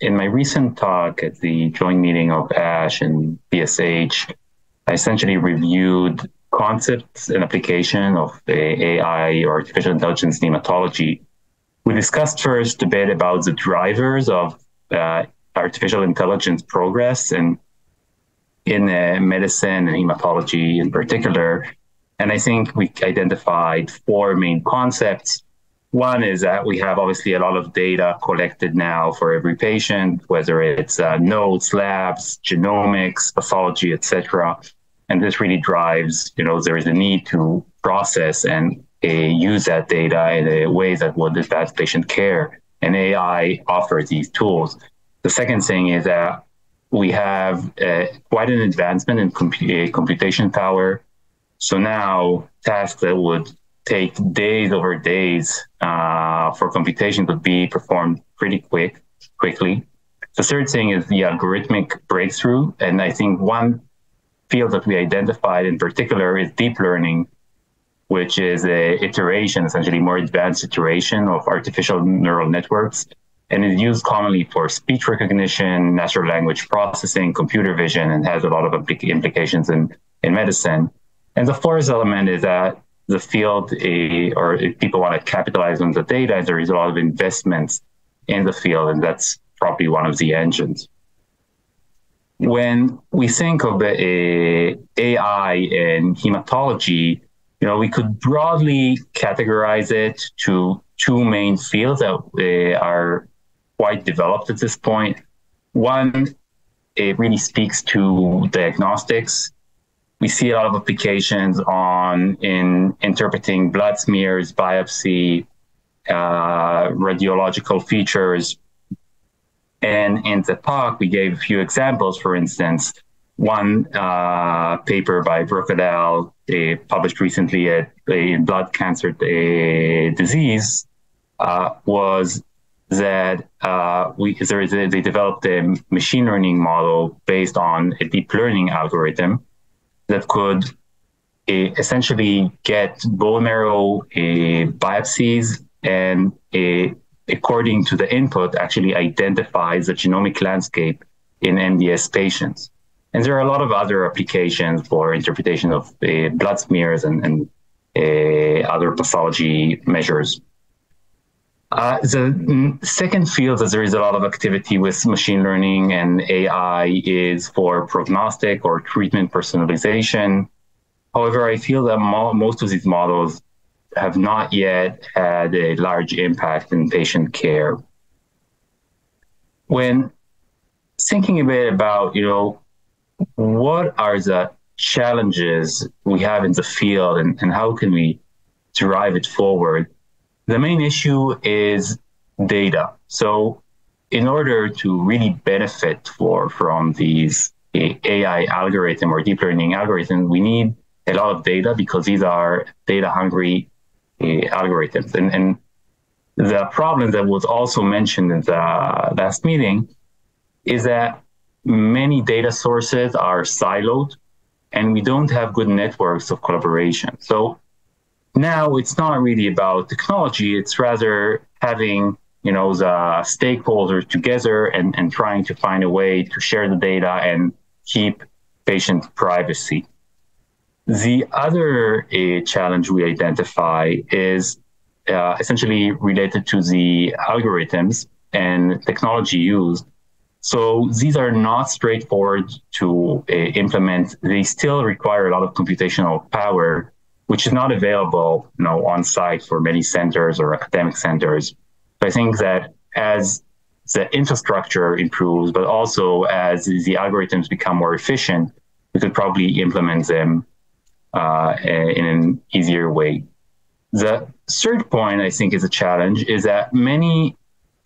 in my recent talk at the joint meeting of ASH and BSH, I essentially reviewed concepts and application of AI or artificial intelligence in hematology. We discussed first a bit about the drivers of uh, artificial intelligence progress and in uh, medicine and hematology in particular. And I think we identified four main concepts. One is that we have obviously a lot of data collected now for every patient, whether it's uh, notes, labs, genomics, pathology, etc. And this really drives, you know, there is a need to process and uh, use that data in a way that will advance patient care. And AI offers these tools. The second thing is that we have uh, quite an advancement in comp- computation power. So now tasks that would take days over days uh, for computation to be performed pretty quick, quickly. The third thing is the algorithmic breakthrough, and I think one field that we identified in particular is deep learning, which is a iteration, essentially more advanced iteration of artificial neural networks and is used commonly for speech recognition, natural language processing, computer vision, and has a lot of implications in, in medicine. And the fourth element is that the field, a, or if people want to capitalize on the data, there is a lot of investments in the field, and that's probably one of the engines. When we think of the AI in hematology, you know, we could broadly categorize it to two main fields that uh, are quite developed at this point. One, it really speaks to diagnostics. We see a lot of applications on in interpreting blood smears, biopsy, uh, radiological features. And in the talk, we gave a few examples. For instance, one uh, paper by Brück. They published recently at, in Blood Cancer Discovery uh, was that uh, we there is a, they developed a machine learning model based on a deep learning algorithm that could uh, essentially get bone marrow uh, biopsies and uh, according to the input actually identifies the genomic landscape in MDS patients. And there are a lot of other applications for interpretation of uh, blood smears and, and uh, other pathology measures. Uh, the second field that there is a lot of activity with machine learning and AI is for prognostic or treatment personalization. However, I feel that mo- most of these models have not yet had a large impact in patient care. When thinking a bit about, you know, what are the challenges we have in the field and, and how can we drive it forward? The main issue is data. So in order to really benefit for from these AI algorithm or deep learning algorithm, we need a lot of data because these are data hungry uh, algorithms. And, and the problem that was also mentioned in the last meeting is that many data sources are siloed and we don't have good networks of collaboration. So now it's not really about technology, it's rather having you know the stakeholders together and, and trying to find a way to share the data and keep patient privacy. The other uh, challenge we identify is uh, essentially related to the algorithms and technology used. So these are not straightforward to uh, implement. They still require a lot of computational power which is not available, you know, on site for many centers or academic centers. I think that as the infrastructure improves, but also as the algorithms become more efficient, we could probably implement them uh, in an easier way. The third point I think is a challenge is that many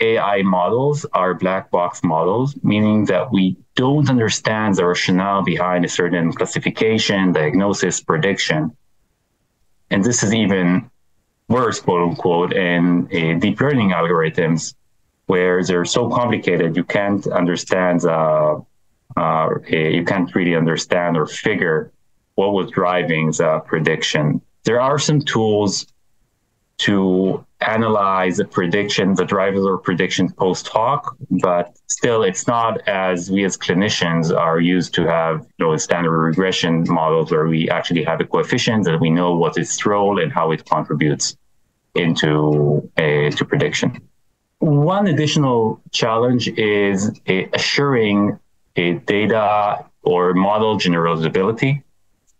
AI models are black box models, meaning that we don't understand the rationale behind a certain classification, diagnosis, prediction. And this is even worse, quote unquote, in deep learning algorithms where they're so complicated you can't understand, uh, uh, you can't really understand or figure what was driving the prediction. There are some tools to analyze the prediction, the drivers or predictions post hoc, but still it's not as we as clinicians are used to have you know standard regression models where we actually have a coefficient that we know what its role and how it contributes into a, to prediction. One additional challenge is eh, assuring a data or model generalizability.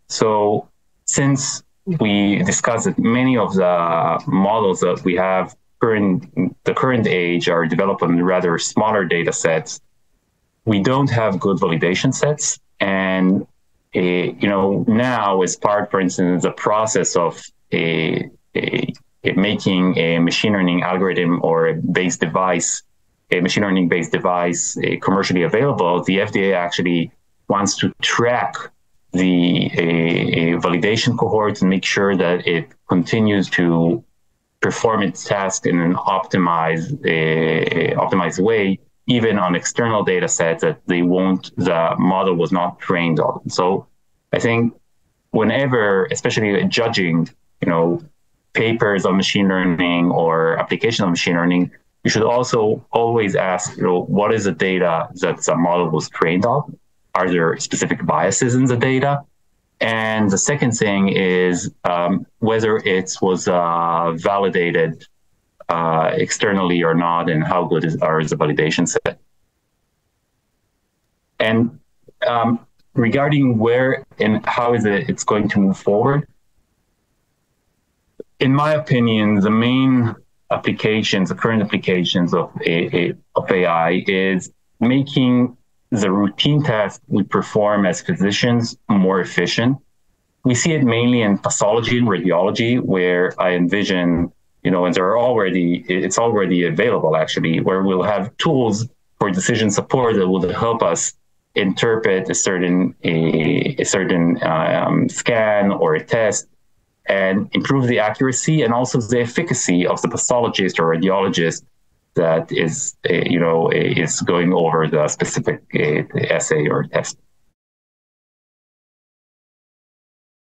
So since we discussed that many of the models that we have current the current age are developed on rather smaller data sets. We don't have good validation sets, and a, you know now as part, for instance, the process of a, a, a making a machine learning algorithm or a base device, a machine learning based device, eh, commercially available. The FDA actually wants to track the a, a validation cohort and make sure that it continues to perform its task in an optimized optimized way, even on external data sets that they won't the model was not trained on. So I think whenever, especially judging, you know, papers on machine learning or application of machine learning, you should also always ask, you know, what is the data that the model was trained on? Are there specific biases in the data? And the second thing is um, whether it was uh, validated uh, externally or not, and how good is, are the validation set. And um, regarding where and how is it it's going to move forward, in my opinion, the main applications, the current applications of, of AI is making the routine tasks we perform as physicians more efficient. We see it mainly in pathology and radiology, where I envision, you know, and there are already, it's already available actually, where we'll have tools for decision support that will help us interpret a certain a, a certain um, scan or a test and improve the accuracy and also the efficacy of the pathologist or radiologist that is, uh, you know, is going over the specific uh, assay or test.